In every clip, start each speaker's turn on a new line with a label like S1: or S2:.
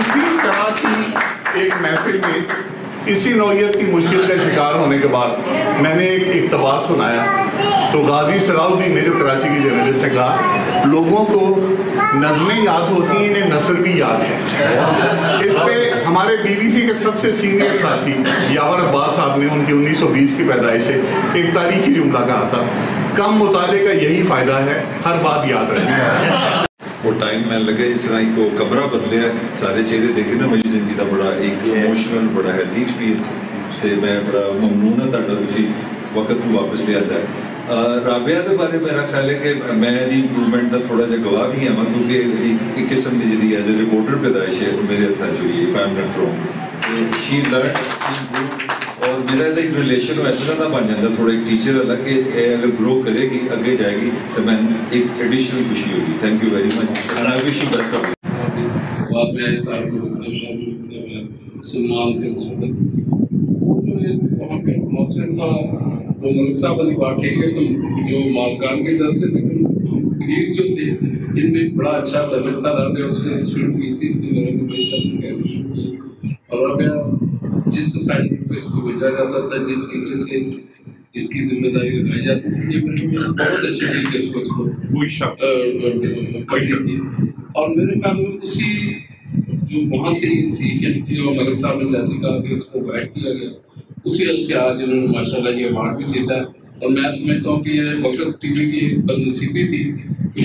S1: اسی طرح کی ایک محفل میں اسی نوعیت کی مشکل کا شکار ہونے کے بعد میں نے ایک اقتباس سنایا تو غازی صلاح نے جو کراچی کی جرنلسٹ نے کہا، لوگوں کو نظمیں یاد ہوتی ہیں، انہیں نثر بھی یاد ہے. اس پہ ہمارے بی بی سی کے سب سے سینئر ساتھی یاور عباس صاحب نے ان کی انیس سو بیس کی پیدائش ہے ایک تاریخی جملہ کہا تھا، کم مطالعے کا یہی فائدہ ہے، ہر بات یاد رہے
S2: وہ ٹائم میں لگے اس طرح کو کمرہ بدلیا سارے چہرے دیکھے نا میری زندگی کا بڑا ایک ایموشنل بڑا ہیلتھی ایکسپیرینس تے میں بڑا ممنون ہوں تہاڈا تسی وقت کو واپس لے آتا ہے۔ رابعہ کے بارے میرا خیال ہے کہ میں دی امپروومنٹ کا تھوڑا جا گواہ بھی ہاں کیونکہ ایک قسم کی جی ایز اے رپورٹر پیدائش ہے، میرے ہاتھ ہوئی ہے فائم نٹ رونگ شی لرن میرا ایک ریلیشن اس طرح کا بن جاتا تھوڑا ایک ٹیچر والا کہ اگر گرو کرے گی اگے جائے گی تو میں ایک ایڈیشنل خوشی ہوگی thank you very much and I wish you best of
S3: بعد میں طارق صاحب شاہ شامل صاحب سلمان تھے اس وقت وہاں پہ موسم تھا وہ ملک صاحب والی بات ٹھیک ہے جو مالکان کی طرف سے لیکن جو تھے ان میں بڑا اچھا تعلق تھا اس نے شروع کی تھی اس نے میرے کو بے سب کہنا شروع کی اور رابعہ جس سوسائٹی کو اس کو بھیجا جاتا تھا جس طریقے سے اس کی ذمہ داری لگائی جاتی تھی یہ بہت اچھے طریقے سے اس کو پڑھی تھی۔ اور میرے خیال میں اسی جو وہاں سے سیکھ کی اور ملک صاحب نے جیسے کہا کہ اس کو بیٹھ کیا گیا اسی وجہ سے آج انہوں نے ماشاء اللہ یہ اوارڈ بھی جیتا ہے۔ اور میں سمجھتا ہوں کہ یہ وقت ٹی وی کی بدنصیبی تھی۔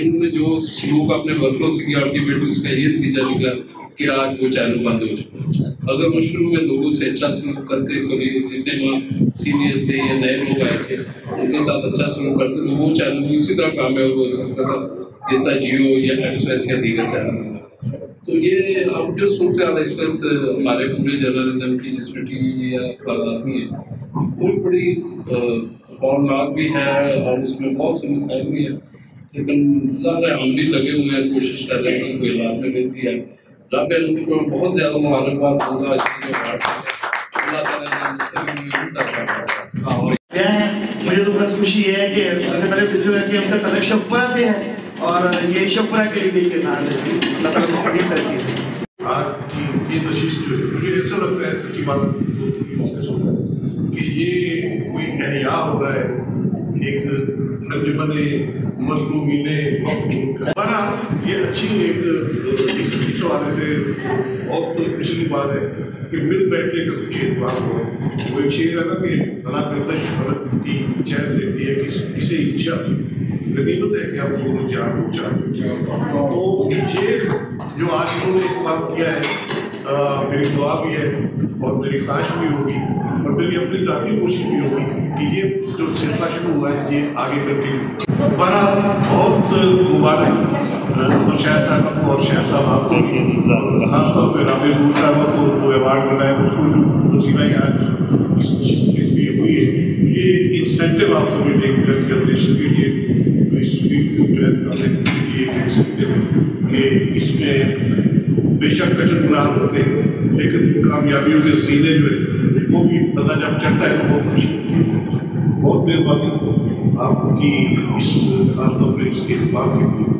S3: انہوں نے جو سلوک اپنے ورکروں سے کیا الٹیمیٹ اس کا یہ نتیجہ نکلا۔ کہ آج وہ چینل بند ہو چکا اگر وہ شروع میں لوگوں سے اچھا سلوک کرتے، کبھی جتنے وہاں سینئر تھے یا نئے لوگ آئے تھے، ان کے ساتھ اچھا سلوک کرتے تو وہ چینل بھی اسی طرح کامیاب ہو سکتا تھا، جیسا جیو یا ایکسپریس یا دیگر چینل۔ تو یہ اب جو صورت حال اس وقت ہمارے پورے جرنلزم کی، جس میں ٹی وی یا آدمی ہے وہ بڑی خوفناک بھی ہے اور اس میں بہت سے مسائل بھی ہیں۔ لیکن ظاہر ہم بھی لگے ہوئے ہیں، کوشش کر رہے ہیں، کوئی علاج میں بہتری ہے۔ رب العالمین کو بہت زیادہ مبارکباد اس کی جو بات ہے اللہ تعالیٰ نے اس طرح
S4: مجھے تو بس خوشی ہے کہ سب سے پہلے اس کہ ہم کا تعلق شکپرا سے ہے اور یہ شکپرا کے لیے کے ساتھ ہے۔ اللہ تعالیٰ کو بڑی ترقی ہے
S5: آج کی یہ نشست جو ہے مجھے ایسا لگتا ہے سچی بات محسوس ہوتا ہے کہ یہ کوئی احیاء ہو رہا ہے ایک انجمن مظلومین وقت بہرحال یہ اچھی ایک اس اس حوالے سے پچھلی بات ہے کہ مل بیٹھنے کا کچھ اعتبار ہوا وہ ایک شعر ہے نا کہ بنا کردش فلک کی چہت دیتی ہے کہ کسی اچھا غنیمت ہے کہ ہم سونو جان ہو چاہتے تو یہ جو آج انہوں نے ایک بات کیا ہے میری دعا بھی ہے اور میری خواہش بھی ہوگی اور میری اپنی ذاتی کوشش بھی ہوگی کہ یہ جو سلسلہ شروع ہوا ہے، یہ آگے کنٹینیو بہرحال بہت مبارک۔ اور شہر صاحب کو اور شہر صاحب آپ کو خاص طور پہ رابع نور صاحب کو جو ایوارڈ ملا ہے، اس کو جو وسیلہ آج اس چیز ہوئی ہے یہ انسینٹیو آپ سمجھ لیں جنریشن کے لیے اس فیلڈ کو جو ہے کرنے کے لیے کہہ سکتے ہیں کہ اس میں بے شک کٹن گناہ ہوتے ہیں لیکن کامیابیوں کے سینے جو ہے وہ بھی پتہ جب چڑھتا ہے تو بہت خوشی بہت مہربانی آپ کی اس خاص طور پہ اس کے اعتبار کے لیے